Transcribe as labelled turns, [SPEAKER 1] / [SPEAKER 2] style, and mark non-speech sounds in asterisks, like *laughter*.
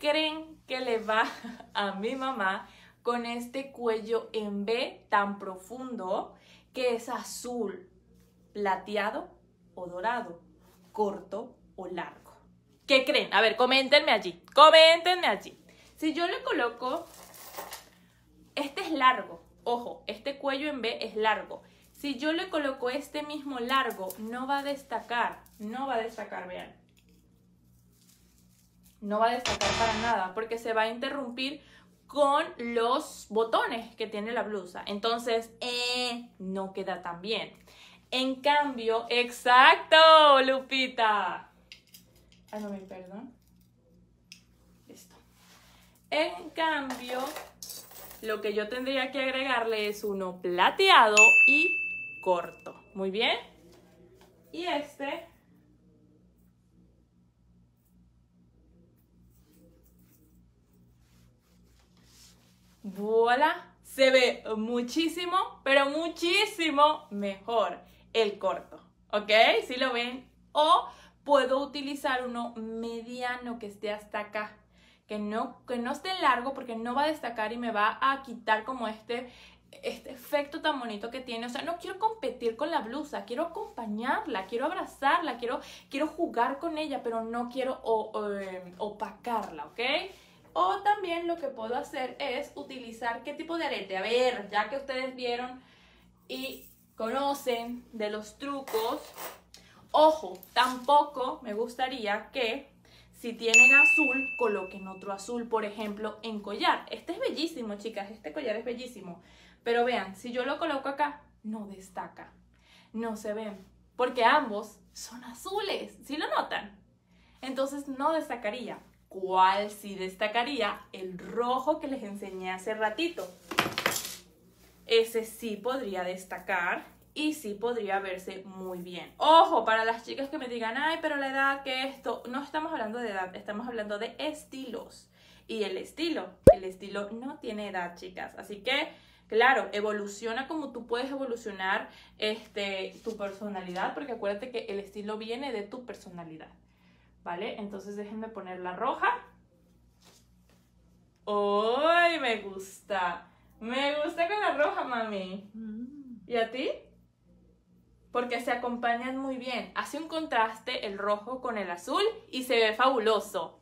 [SPEAKER 1] creen que le va *laughs* a mi mamá con este cuello en B tan profundo que es azul, plateado o dorado, corto o largo? ¿Qué creen? A ver, coméntenme allí, coméntenme allí. Si yo le coloco, este es largo, ojo, este cuello en B es largo. Si yo le coloco este mismo largo, no va a destacar, no va a destacar, vean. No va a destacar para nada porque se va a interrumpir con los botones que tiene la blusa. Entonces, eh, no queda tan bien. En cambio, exacto, Lupita. Ay, no me perdón. Listo. En cambio, lo que yo tendría que agregarle es uno plateado y corto. Muy bien. Y este Voilà, se ve muchísimo, pero muchísimo mejor el corto. ¿Ok? Si lo ven? O puedo utilizar uno mediano que esté hasta acá. Que no, que no esté largo porque no va a destacar y me va a quitar como este este efecto tan bonito que tiene. O sea, no quiero competir con la blusa, quiero acompañarla, quiero abrazarla, quiero, quiero jugar con ella, pero no quiero em, opacarla, ¿ok? O también lo que puedo hacer es utilizar qué tipo de arete. A ver, ya que ustedes vieron y conocen de los trucos, ojo, tampoco me gustaría que si tienen azul, coloquen otro azul, por ejemplo, en collar. Este es bellísimo, chicas, este collar es bellísimo. Pero vean, si yo lo coloco acá, no destaca, no se ven, porque ambos son azules, ¿sí lo notan? Entonces no destacaría. ¿Cuál sí destacaría? El rojo que les enseñé hace ratito. Ese sí podría destacar y sí podría verse muy bien. Ojo, para las chicas que me digan, ay, pero la edad que esto, no estamos hablando de edad, estamos hablando de estilos. Y el estilo, el estilo no tiene edad, chicas. Así que Claro, evoluciona como tú puedes evolucionar este, tu personalidad, porque acuérdate que el estilo viene de tu personalidad. ¿Vale? Entonces déjenme poner la roja. ¡Ay, me gusta! Me gusta con la roja, mami. ¿Y a ti? Porque se acompañan muy bien. Hace un contraste el rojo con el azul y se ve fabuloso.